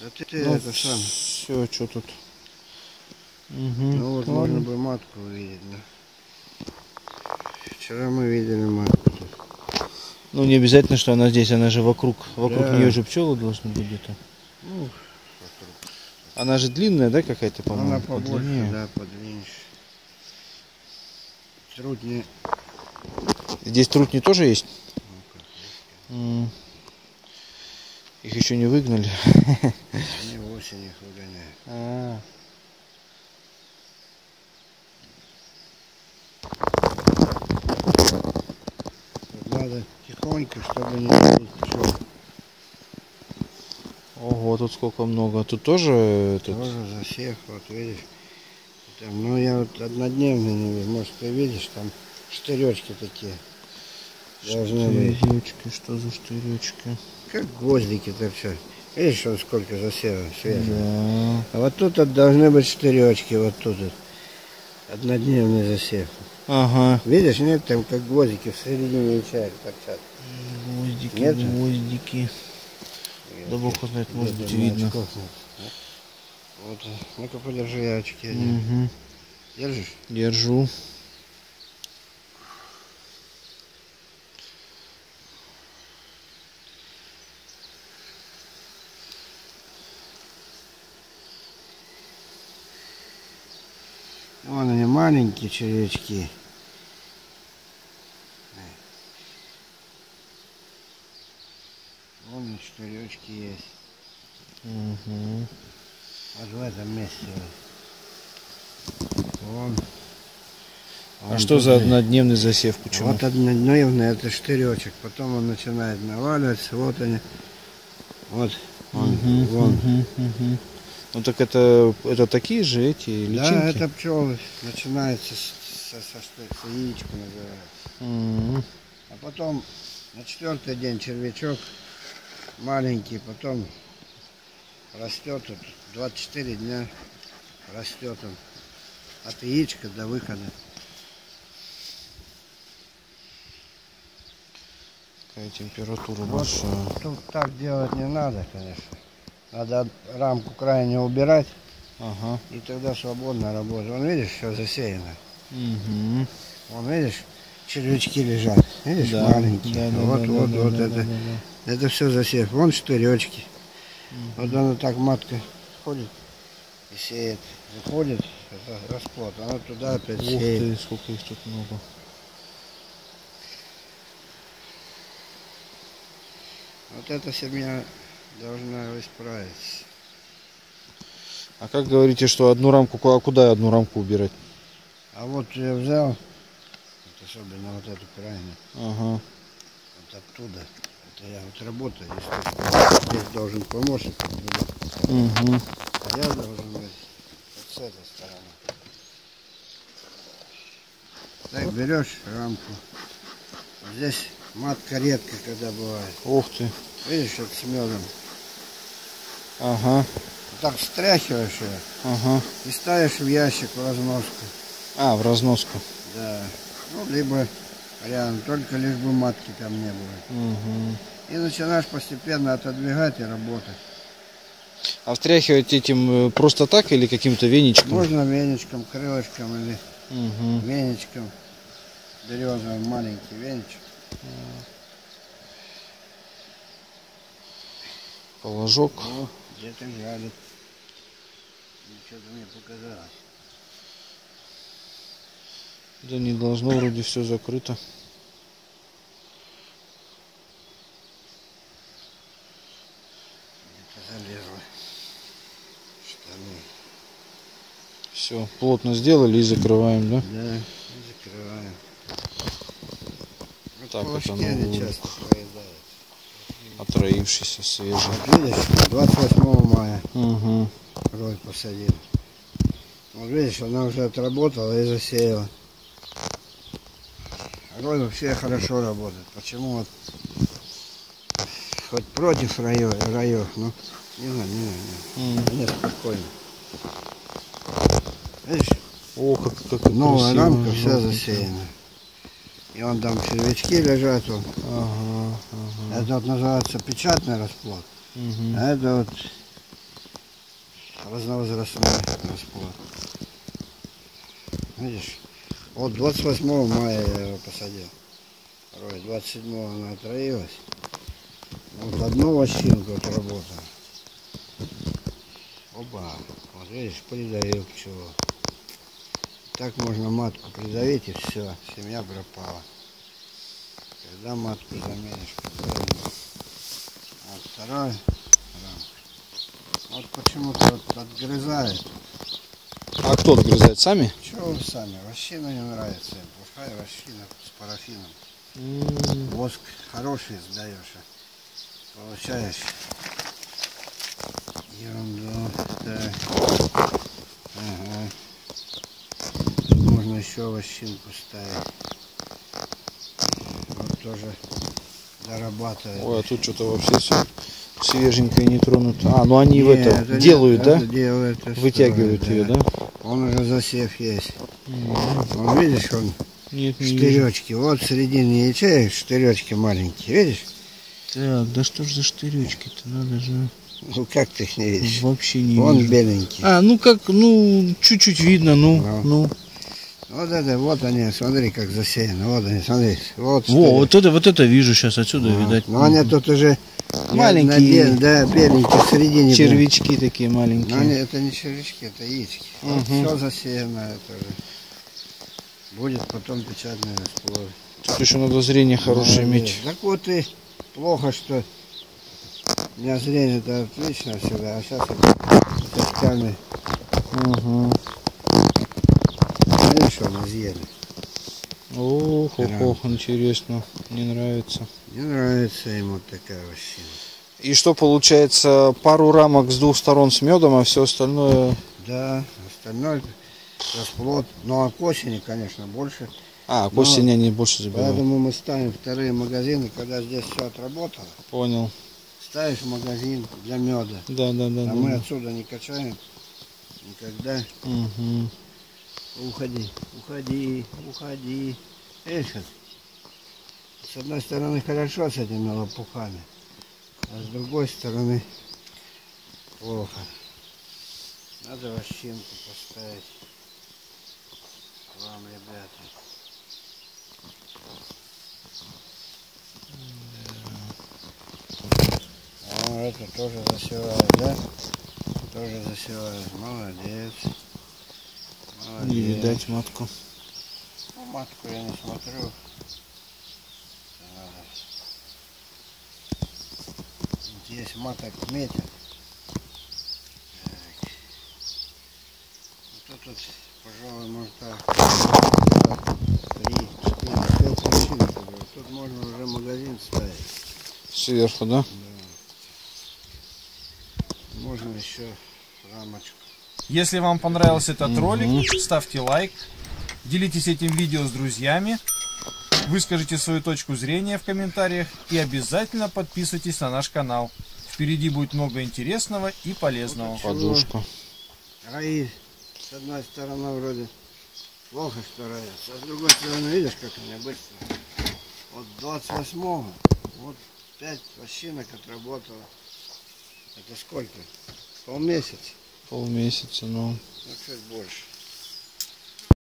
А ты, ты Ну, это сам. Все, что тут? Угу. Ну вот можно бы матку увидеть, да. Вчера мы видели матку. тут. Ну не обязательно, что она здесь, она же вокруг, вокруг Да. нее же пчелы должны быть где-то. Ну, Она же длинная, да, какая-то, по-моему? она побольше, подлиннее? да, подлиннее. Труднее. Здесь трутни тоже есть? М. Их еще не выгнали. Они осень их выгоняют. А. Вот надо тихонько, чтобы не было. Ого, тут сколько много. Тут тоже этот... Тоже засех, вот видишь. Там, ну я вот однодневный не вижу. Может ты видишь, там штыречки такие. Штыречки, что за штыречки? Как гвоздики торчат. Видишь, вот сколько засева свежего. Да. А вот тут вот должны быть штыречки, вот тут вот. Однодневный засев. Ага. Видишь, нет, там как гвоздики в середине ячеек торчат. Гвоздики, Нет? гвоздики. Да бог знает, может быть, видно. очков. Вот, ну-ка подержи очки. Угу. Держишь? Держу. Вон они маленькие червячки. Вон штыречки есть. Угу. Вот в этом месте. Вон. А Вон что за однодневный засев? Почему? Вот однодневный это штыречек. Потом он начинает наваливаться. Вот они. Вот. Вон. Мгм, вон. мгм, мгм. Ну так это, это такие же эти личинки? Да, это пчелы. Начинается со, со это яичко называется. М, А потом на четвертый день червячок маленький, потом растет тут 24 дня растет он от яичка до выхода. Какая температура Вот. большая. Тут так делать не надо, конечно. Надо рамку крайне убирать, Ага. и тогда свободно работать. Вон видишь, все засеяно. Угу. Вон видишь, червячки лежат. Видишь, маленькие. вот, вот, вот это. Это все засев. Вон штыречки. Вот она так матка ходит и сеет. Выходит, это расплод. Она туда опять Ух сеет. ты, сколько их тут много. Вот эта семья должна исправиться. А как говорите, что одну рамку, ку- а куда одну рамку убирать? А вот я взял, вот особенно вот эту крайнюю, Ага. вот оттуда. Это я вот работаю. Здесь, здесь должен помощник. Угу. А я должен быть вот с этой стороны. Так, берешь рамку. Здесь матка редко когда бывает. Ух ты. Видишь, вот с медом. Ага. Так встряхиваешь ее Ага. и ставишь в ящик в разноску. А, в разноску. Да. Ну, либо рядом, только лишь бы матки там не было. Угу. И начинаешь постепенно отодвигать и работать. А встряхивать этим э, просто так или каким-то веничком? Можно веничком, крылышком или Угу. веничком. Березовый маленький веничек. Положок. О, где-то жалит. Что-то мне показалось. Да не должно, вроде все закрыто. Это залезло. Штаны. Все, плотно сделали и закрываем, да? Да, и закрываем. Вот Так, ну, они ну, часто проедают. Отроившийся, свежий. Вот видишь, 28 мая Угу. роль посадил. Вот видишь, она уже отработала и засеяла. Роль вообще хорошо работает. Почему вот хоть против раев, раев ну, не знаю, не знаю, не знаю. Нет, спокойно. Видишь, О, как, как новая рамка вся засеяна. И вон там червячки лежат. Ага, ага. Это вот называется печатный расплод. Мгм. А это вот разновозрастной расплод. Видишь? Вот 28 мая я его посадил. Второй, 27 она отроилась. Вот одну вощинку отработал. Оба. Вот видишь, придавил пчелу. Так можно матку придавить и все, семья пропала. Когда матку заменишь, второй рамка. Вот почему-то вот отгрызает. А кто отгрызает? Сами? Чего сами? Вощина не нравится. Пускай вощина с парафином. М, Воск хороший сдаешь. а Получаешь ерунду. Так. Ага. Можно еще вощинку ставить. Вот тоже дорабатывает. Ой, а тут что-то вообще все свеженькое, не тронуто. А, ну они в Не, это не- делают, да? это делают, и Вытягивают строят, ее, да? Он уже засев есть. Он, видишь, он Нет, не вижу. штыречки. Вот в середине ячеек штыречки маленькие. Видишь? Так, да что ж за штыречки-то, надо же. Ну как ты их не видишь? Вообще не Вон вижу. беленький. А, ну как, ну, чуть-чуть видно, ну, Да. ну. Вот это, вот они, смотри, как засеяны. Вот они, смотри. Вот, Во, вот это, вот это вижу сейчас отсюда, А, видать. Ну они тут уже Маленькие. однодел- да, беленькие в середине. были. Червячки такие Но маленькие. они, это не червячки, это яички. Вот Мгм. все засеяно, это уже. Будет потом печатный расплод. Тут еще надо зрение хорошее Молодец. иметь. Так вот и плохо, что у меня зрение-то отлично всегда, а сейчас костями, Угу. Он изъели. Ох, ох, ох, интересно. Не нравится. Не нравится ему такая вощина. И что получается, пару рамок с двух сторон с медом, а все остальное... Да, остальное расплод. Ну а к осени, конечно, больше. А, к осени они больше забирают. Поэтому мы ставим вторые магазины, когда здесь все отработало. Понял. Ставишь магазин для меда. Да, да, да. А да, мы да. отсюда не качаем никогда. Мгм. Уходи, уходи, уходи. Видишь, как? с одной стороны хорошо с этими лопухами, а с другой стороны плохо. Надо вощинку поставить вам, ребята. О, это тоже засевает, да? Тоже засевает. Молодец. Молодец. Не видать матку. Ну, матку я не смотрю. Надо. Здесь маток метят. Вот тут, пожалуй, может так. Три, четыре, пять машин. Тут можно уже магазин ставить. Сверху, да? Можно еще рамочку. Если вам понравился этот ролик, ставьте лайк, делитесь этим видео с друзьями, выскажите свою точку зрения в комментариях и обязательно подписывайтесь на наш канал. Впереди будет много интересного и полезного. Подушка. Раи с одной стороны вроде плохо, роятся, а с другой стороны, видишь, как они быстро. Вот 28-го, вот 5 вощинок отработало. Это сколько? Полмесяца, Полмесяца, ну. ну чуть больше.